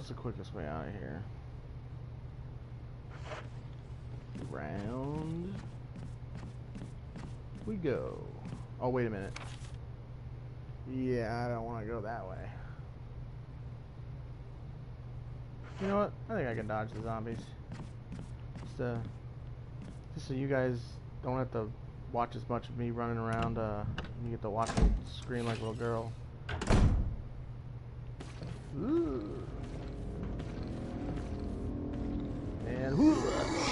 what's the quickest way out of here? Round we go. Oh, wait a minute. Yeah, I don't want to go that way. You know what? I think I can dodge the zombies. Just, uh, just so you guys don't have to watch as much of me running around. Uh, you get to watch me scream like a little girl. Ooh. And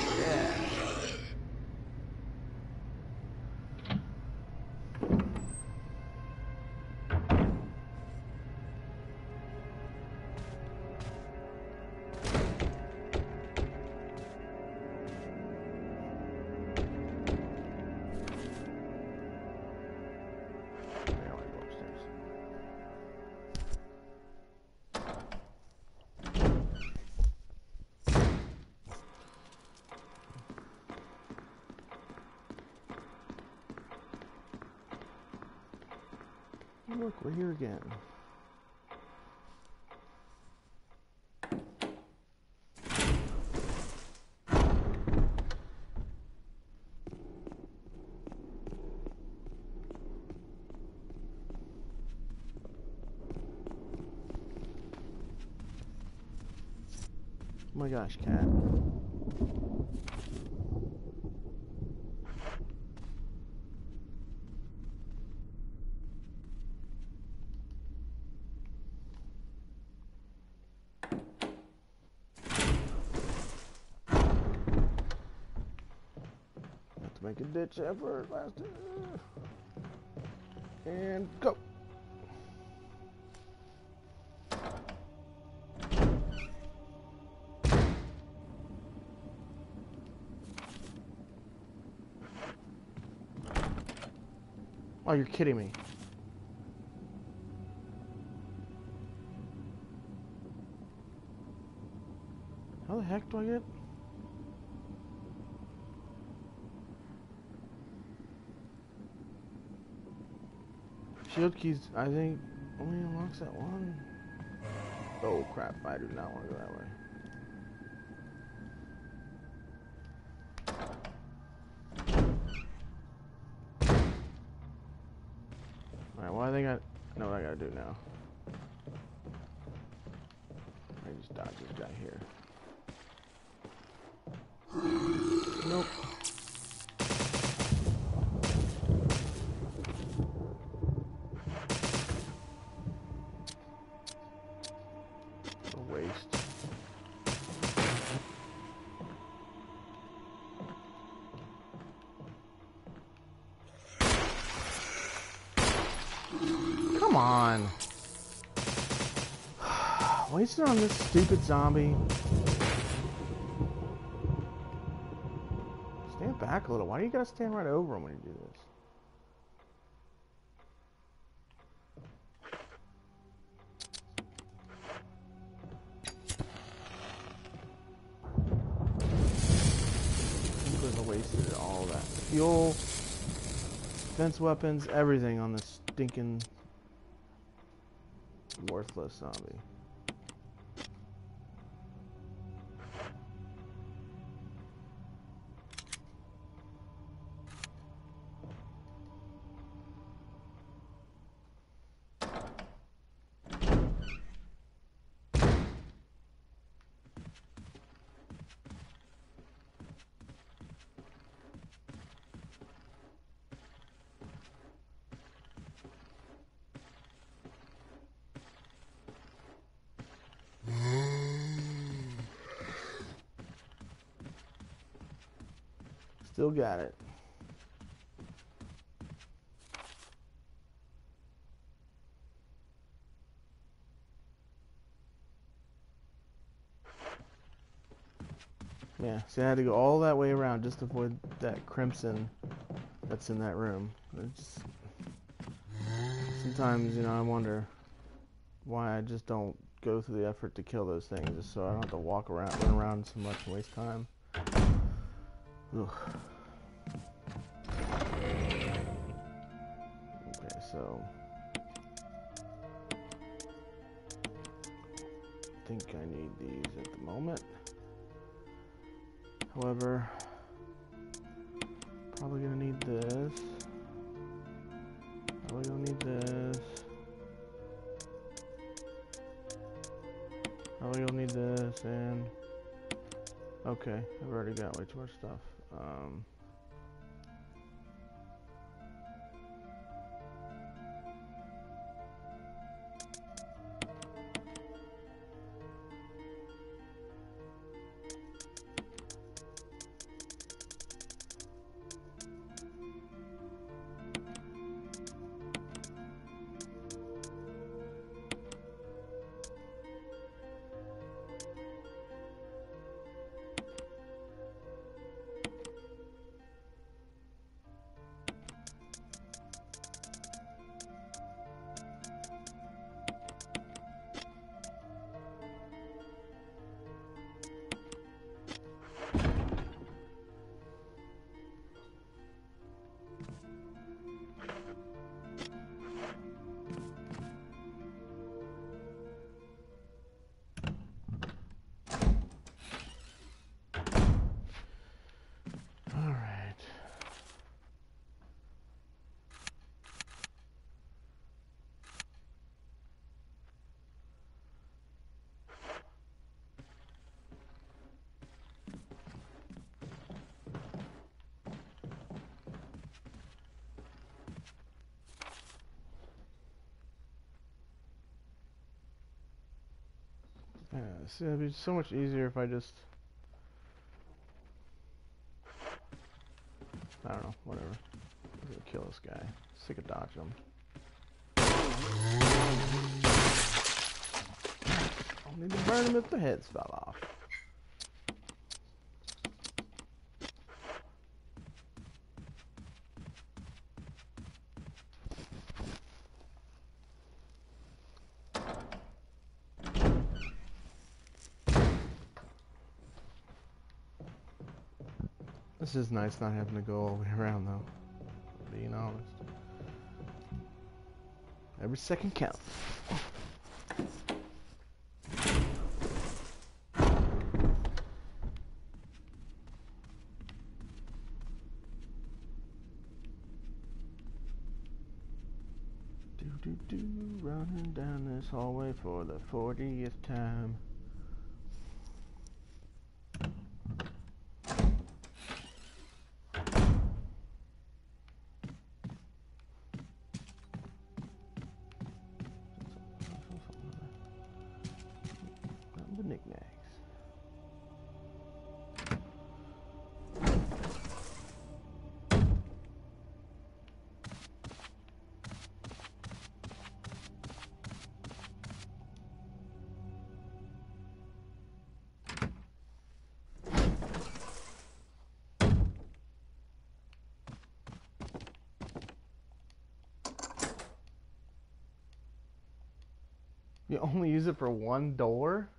Look, we're here again. Oh my gosh, cat. Ditch effort last and go. Oh, you're kidding me. How the heck do I get? Shield keys, I think, only unlocks that one. Oh crap, I do not want to go that way. On. Wasted on this stupid zombie. Stand back a little. Why do you gotta stand right over him when you do this? Wasted all that fuel, defense weapons, everything on this stinking worthless zombie. Still got it. Yeah, see, I had to go all that way around just to avoid that crimson that's in that room. It's sometimes, you know, I wonder why I just don't go through the effort to kill those things, just so I don't have to walk around, run around so much and waste time. Ugh. Okay, so I think I need these at the moment. However, probably gonna need this. Probably gonna need this. Probably gonna need this and okay, I've already got way too much stuff. Um, Yeah, see, it'd be so much easier if I just. I don't know, whatever. I'm gonna kill this guy. Sick of dodging him. I'll need to burn him if the heads fell off. This is nice not having to go all the way around though. Being honest. Every second counts. Do do do running down this hallway for the 40th time. Knickknacks. You only use it for one door?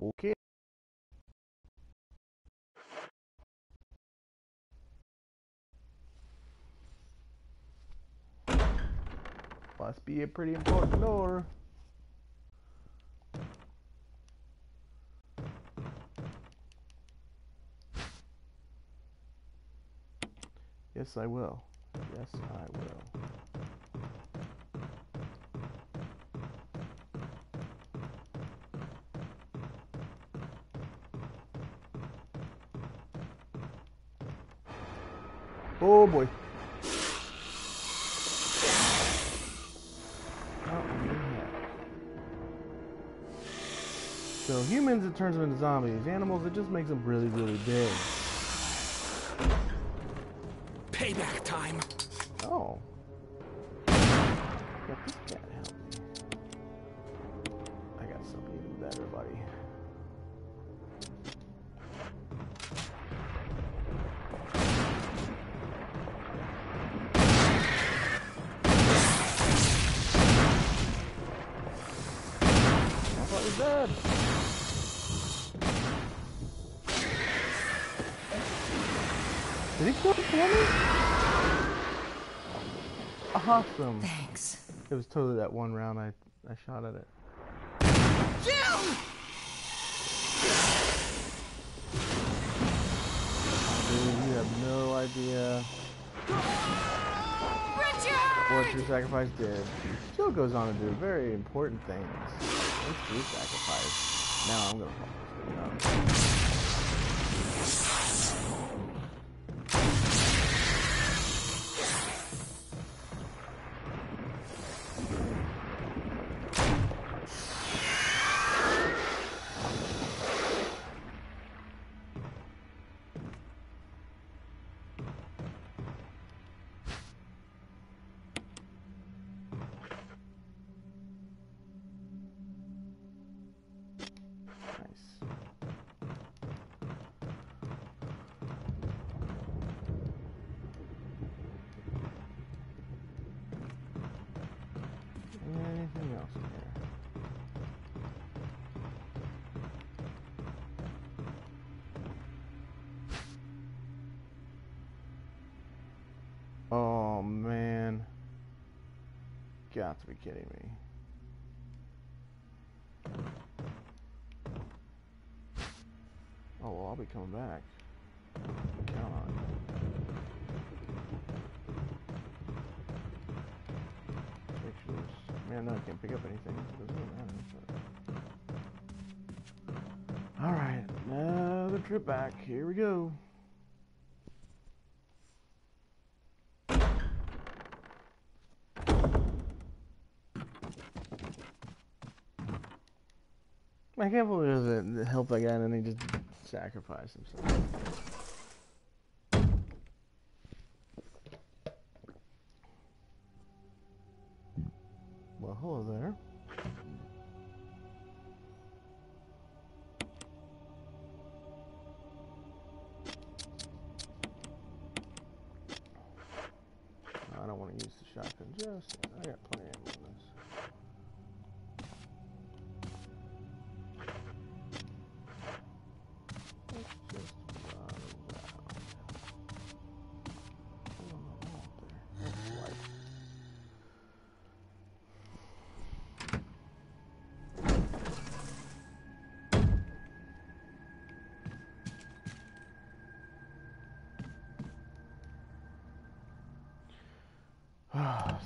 Okay. Must be a pretty important door. Yes, I will. Yes, I will. Oh boy. Humans, it turns them into zombies. Animals, it just makes them really, really big. Payback time. Oh. Did he kill the woman? awesome. Thanks. It was totally that one round I, I shot at it. Jill! Dude, you have no idea Richard! what your sacrifice did. Still goes on to do very important things. For your sacrifice. Now I'm gonna fall Got to be kidding me. Oh, well, I'll be coming back. Count on. Pictures. Man, I can't pick up anything. It doesn't matter. But... Alright, another trip back. Here we go. I can't believe it doesn't help that guy and then he just sacrificed himself.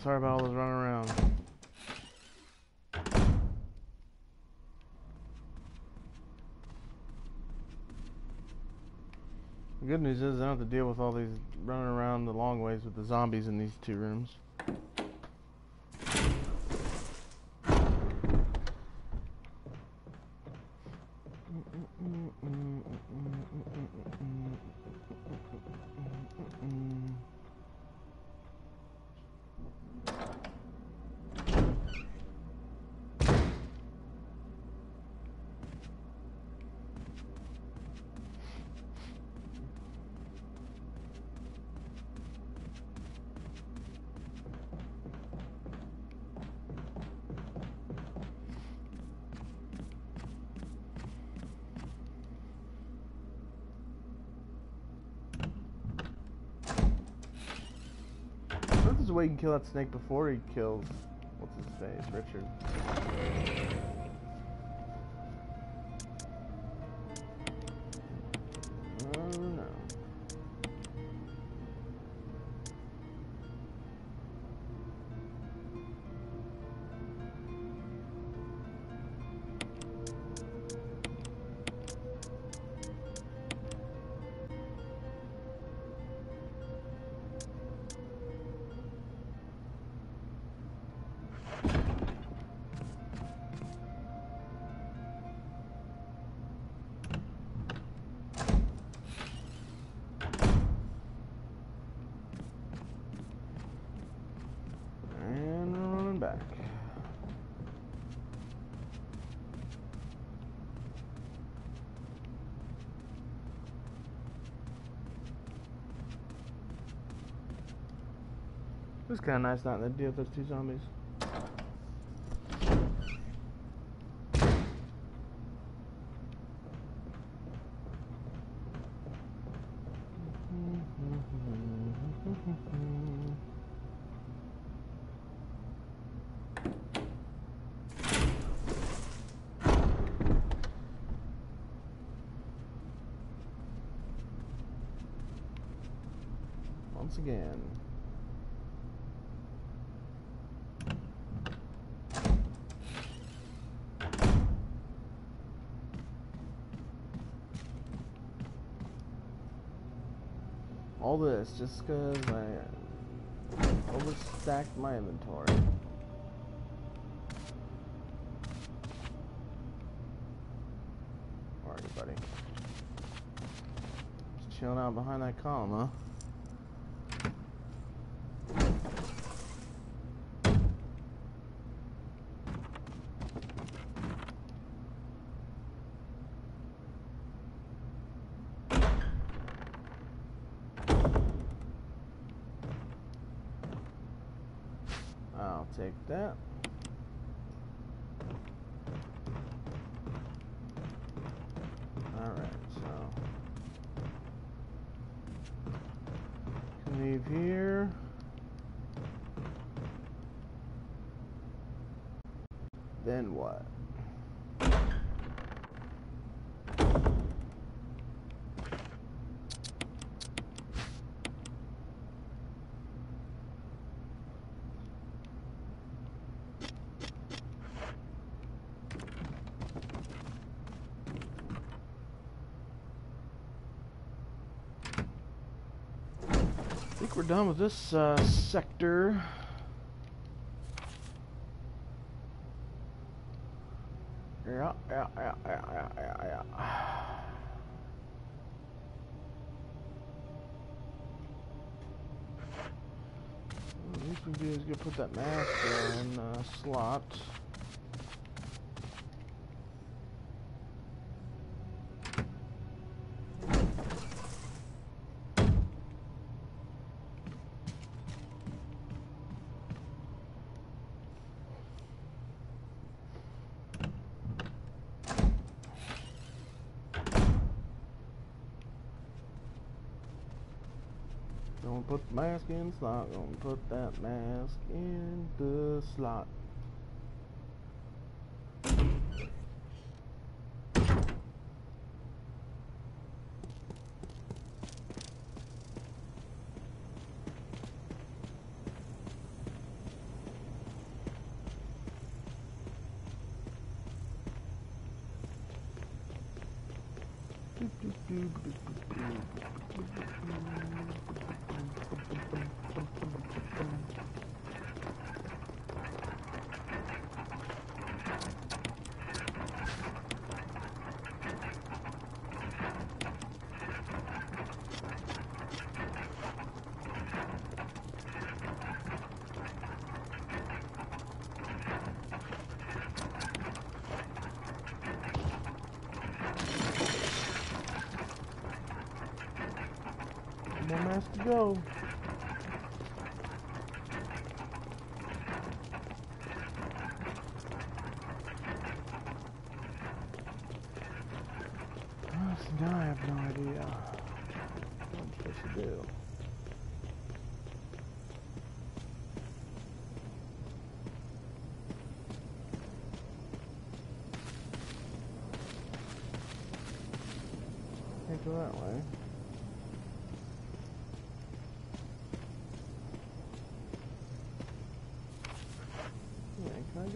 Sorry about all this running around. The good news is I don't have to deal with all these running around the long ways with the zombies in these two rooms. Way you can kill that snake before he kills what's his face, Richard? Back. It was kind of nice not to deal with those two zombies. Again. All this just because I overstacked my inventory. Alrighty, buddy. Just chilling out behind that column, huh? I'll take that. Alright, so leave here. Then what? I think we're done with this uh, sector. Yeah, yeah, yeah, yeah, yeah, yeah, yeah. At least we do is go put that mask in uh, slot. Gonna put the mask in the slot. Gonna put that mask in the slot. Mask to go. Oh, see, now I have no idea what I'm supposed to do. Can't go that way.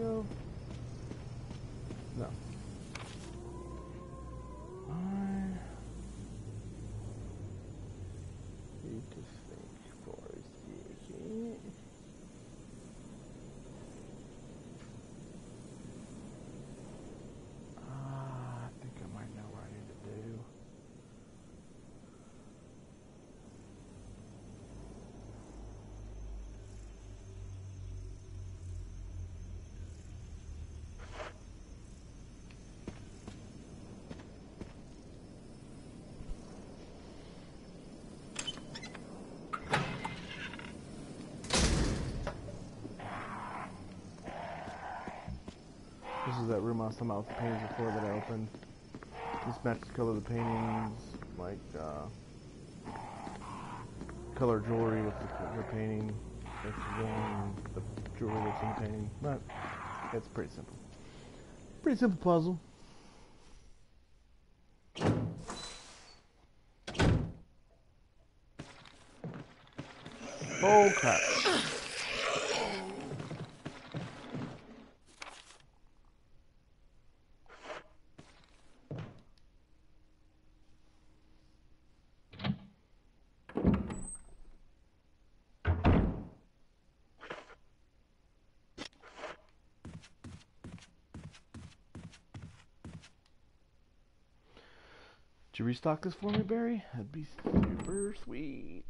Yeah, can I go? No. I need to think for a second. Ah, I think I might know what I need to do. This is that room I was talking about with the paintings before that I opened. This matches the color of the paintings, like uh, color jewelry with the, the painting. It's again the jewelry that's in the painting, but it's pretty simple. Pretty simple puzzle. Oh crap. Did you restock this for me, Barry? That'd be super sweet.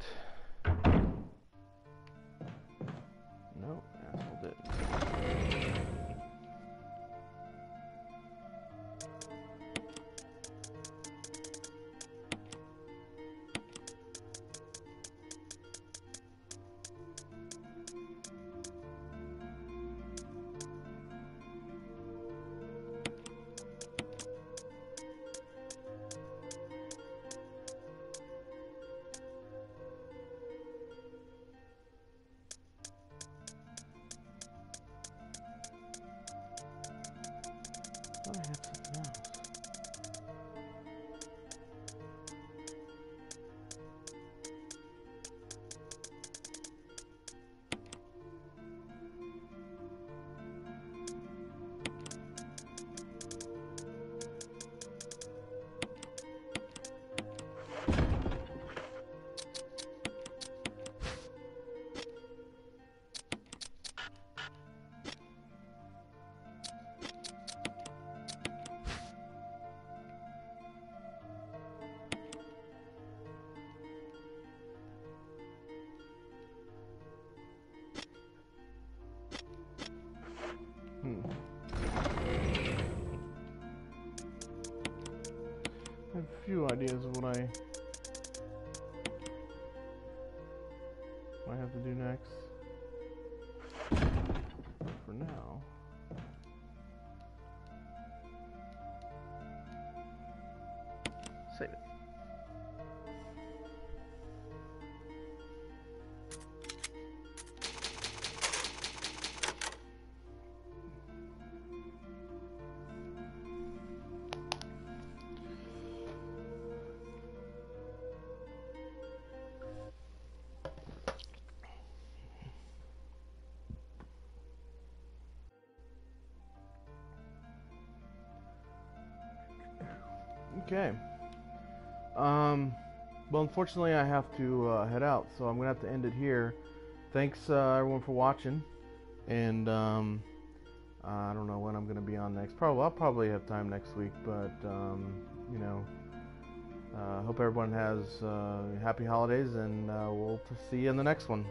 Ideas Okay. Um, well, unfortunately, I have to uh, head out, so I'm gonna have to end it here. Thanks, uh, everyone, for watching, and um, I don't know when I'm gonna be on next. Probably, I'll probably have time next week, but um, you know, uh, hope everyone has uh, happy holidays, and uh, we'll see you in the next one.